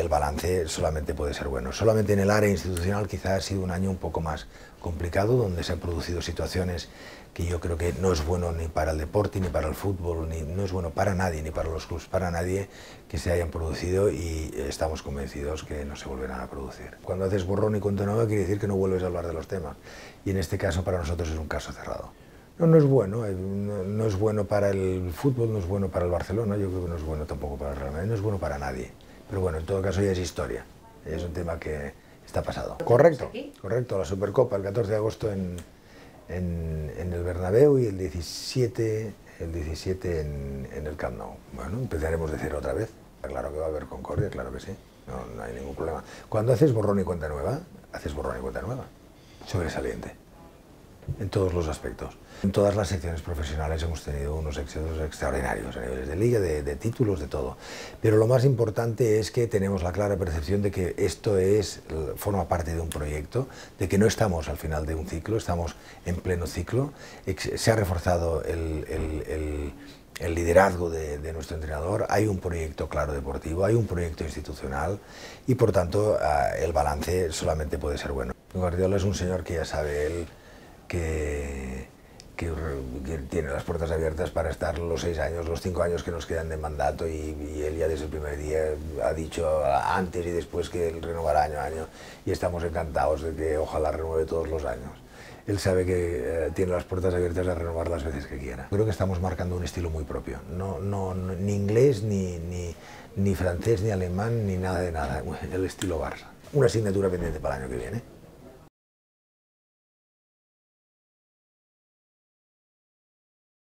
el balance solamente puede ser bueno. Solamente en el área institucional quizá ha sido un año un poco más complicado, donde se han producido situaciones que yo creo que no es bueno ni para el deporte, ni para el fútbol, ni no es bueno para nadie, ni para los clubes, para nadie que se hayan producido y estamos convencidos que no se volverán a producir. Cuando haces borrón y cuenta nueva quiere decir que no vuelves a hablar de los temas y en este caso para nosotros es un caso cerrado. No, no es bueno, eh, no, es bueno para el fútbol, no es bueno para el Barcelona, yo creo que no es bueno tampoco para el Real Madrid, no es bueno para nadie. Pero bueno, en todo caso ya es historia, es un tema que está pasado. Correcto, correcto, la Supercopa el 14 de agosto en, en, el Bernabéu y el 17, el 17 en, en, el Camp Nou. Bueno, empezaremos de cero otra vez. Claro que va a haber concordia, claro que sí, no, no hay ningún problema. Cuando haces borrón y cuenta nueva, haces borrón y cuenta nueva, sobresaliente en todos los aspectos. En todas las secciones profesionales hemos tenido unos éxitos extraordinarios a niveles de liga, de, títulos, de todo. Pero lo más importante es que tenemos la clara percepción de que esto es, forma parte de un proyecto, de que no estamos al final de un ciclo, estamos en pleno ciclo. Se ha reforzado el, liderazgo de, nuestro entrenador, hay un proyecto claro deportivo, hay un proyecto institucional y por tanto ah, el balance solamente puede ser bueno. Guardiola es un señor que ya sabe él que, que, tiene las puertas abiertas para estar los seis años, los cinco años que nos quedan de mandato y, él ya desde el primer día ha dicho antes y después que él renovará año a año y estamos encantados de que ojalá renueve todos los años. Él sabe que eh, tiene las puertas abiertas a renovar las veces que quiera. Creo que estamos marcando un estilo muy propio, no, no, ni inglés, ni, ni, ni francés, ni alemán, ni nada de nada, el estilo Barça. Una asignatura pendiente para el año que viene.